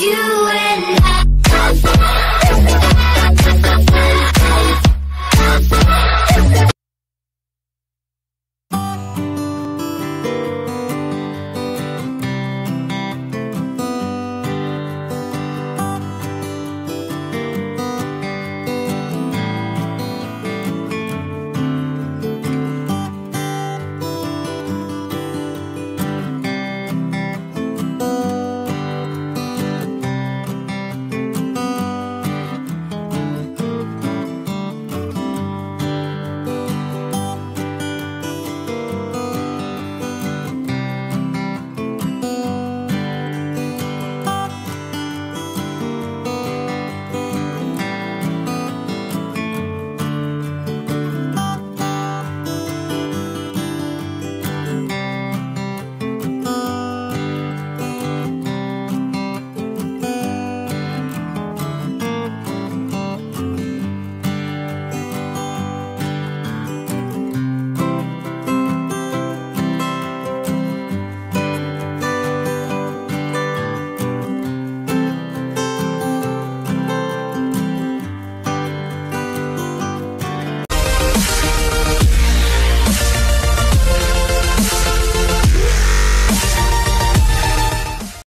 you and I.